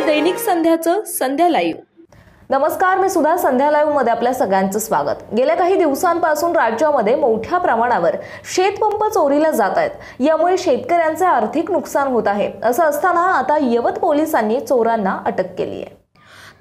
दैनिक संध्याचं संध्या live नमस्कार मी सुद्धा संध्या लाईव्हमध्ये आपल्या सगळ्यांचं स्वागत. गेल्या काही दिवसांपासून राज्यामध्ये मोठ्या प्रमाणावर शेतपंप चोरीला जात आहेत. यामुळे शेतकऱ्यांचे आर्थिक नुकसान होत आहे. असं असताना आता यवत पोलिसांनी चोरांना अटक केली आहे.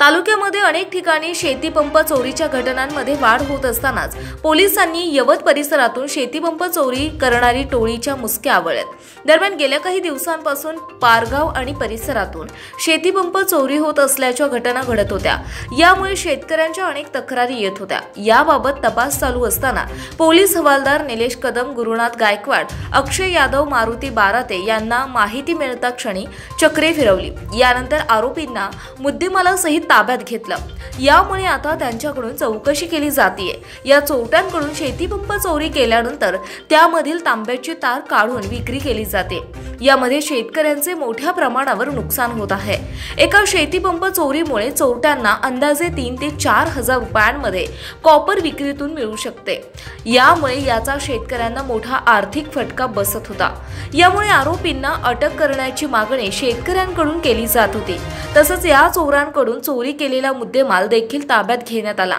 तालुक्यामध्ये अनेक ठिकाणी शेतीपंप चोरीच्या घटनांमध्ये वाढ होत असतानाच पोलिसांनी यवत परिसरातून शेतीपंप चोरी करणारी टोळीच्या मुसक्या आवळल्यात दरम्यान गेल्या काही दिवसांपासून पारगाव आणि परिसरातून शेतीपंप चोरी होत असल्याच्या घटना घडत होत्या. यामुळे शेतकऱ्यांच्या अनेक तक्रारी येत होत्या. याबाबत तपास चालू असताना पोलीस हवालदार निलेश कदम गुरुनाथ गायकवाड अक्षय यादव मारुती बाराते यांना माहिती मिळता क्षणी चक्रे फिरवली. यानंतर आरोपींना मुद्देमालासहित ताब्यात घेतलं. यामुळे आता त्यांच्याकडून चौकशी केली जातीये. या चोरट्यांकडून शेतीपंप चोरी केल्यानंतर त्यामधील तांब्याची तार काढून विक्री केली जाते. यामध्ये शेतकऱ्यांचे मोठ्या प्रमाणावर नुकसान होत आहे. एका शेतीपंप चोरीमुळे चोरट्यांना अंदाजे तीन ते चार हजार रुपयांमध्ये कॉपर विक्रीतून मिळू शकते. यामुळे याचा शेतकऱ्यांना मोठा आर्थिक फटका बसत होता. यामुळे आरोपींना अटक करण्याची मागणी शेतकऱ्यांकडून केली जात होती. तसंच या चोरांकडून चोरी केलेला मुद्देमाल देखील ताब्यात घेण्यात आला.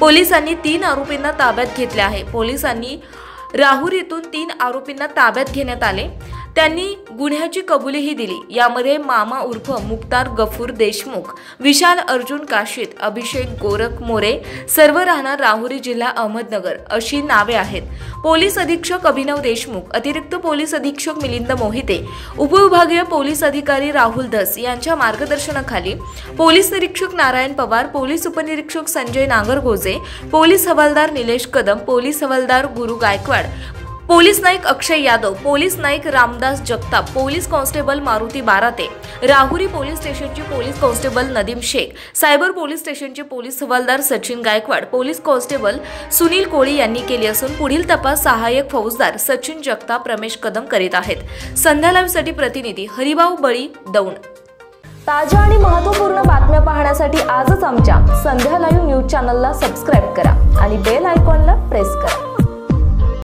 पोलिसांनी तीन आरोपींना ताब्यात घेतले आहे. पोलिसांनी राहुरीतून तीन आरोपींना ताब्यात घेण्यात आले. त्यांनी गुन्ह्याची कबुलीही दिली. यामध्ये मामा उर्फ मुक्तार गफूर देशमुख विशाल अर्जुन काशीत अभिषेक गोरख मोरे सर्व राहणार राहुरी जिल्हा अहमदनगर अशी नावे आहेत. पोलीस अधीक्षक अभिनव देशमुख अतिरिक्त पोलीस अधीक्षक मिलिंद मोहिते उपविभागीय पोलीस अधिकारी राहुल धस यांच्या मार्गदर्शनाखाली पोलीस निरीक्षक नारायण पवार पोलीस उपनिरीक्षक संजय नागरगोजे पोलीस हवालदार निलेश कदम पोलीस हवालदार Guru Gaikwad police Naik Akshay Yadav police Naik Ramdas Jagtap police constable Maruti Barate Rahuri police स्टेशनचे police constable Nadeem Shaikh cyber police स्टेशनचे पोलीस हवालदार सचिन गायकवाड पोलीस कॉन्स्टेबल सुनील कोळी यांनी केली असून पुढील तपास सहाय्यक फौजदार सचिन जगताप रमेश कदम करीत आहेत. संध्या लाईव्हसाठी प्रतिनिधी हरिभाऊ बळी दौंड. ताज्या आणि महत्त्वपूर्ण बातम्या पाहण्यासाठी आजच आमच्या संध्या लाईव्ह न्यूज चॅनलला सबस्क्राईब करा आणि बेल आयकॉनला प्रेस करा.